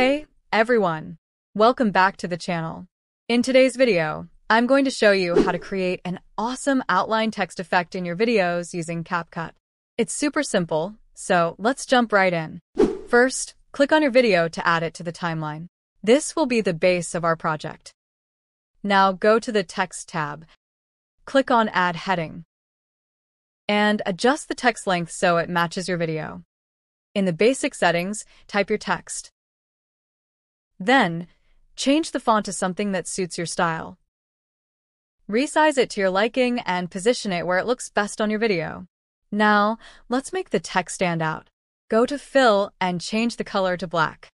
Hey, everyone! Welcome back to the channel. In today's video, I'm going to show you how to create an awesome outline text effect in your videos using CapCut. It's super simple, so let's jump right in. First, click on your video to add it to the timeline. This will be the base of our project. Now go to the Text tab. Click on Add Heading. And adjust the text length so it matches your video. In the basic settings, type your text. Then, change the font to something that suits your style. Resize it to your liking and position it where it looks best on your video. Now, let's make the text stand out. Go to Fill and change the color to black.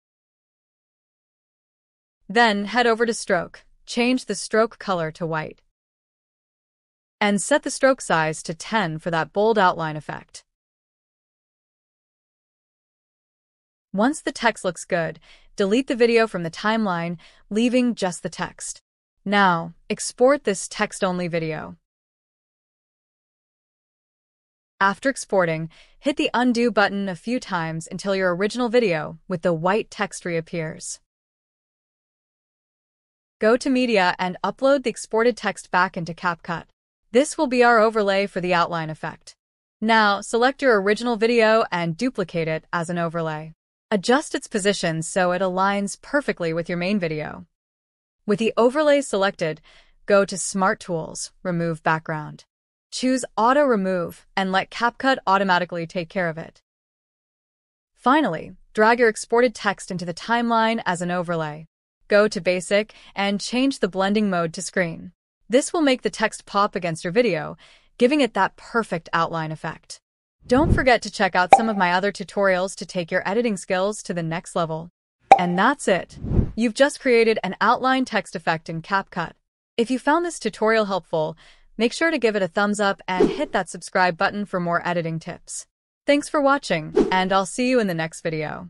Then head over to Stroke. Change the stroke color to white. And set the stroke size to 10 for that bold outline effect. Once the text looks good, delete the video from the timeline, leaving just the text. Now, export this text-only video. After exporting, hit the undo button a few times until your original video with the white text reappears. Go to Media and upload the exported text back into CapCut. This will be our overlay for the outline effect. Now, select your original video and duplicate it as an overlay. Adjust its position so it aligns perfectly with your main video. With the overlay selected, go to Smart Tools, Remove Background. Choose Auto Remove and let CapCut automatically take care of it. Finally, drag your exported text into the timeline as an overlay. Go to Basic and change the blending mode to screen. This will make the text pop against your video, giving it that perfect outline effect. Don't forget to check out some of my other tutorials to take your editing skills to the next level. And that's it. You've just created an outline text effect in CapCut. If you found this tutorial helpful, make sure to give it a thumbs up and hit that subscribe button for more editing tips. Thanks for watching, and I'll see you in the next video.